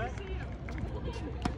i see you.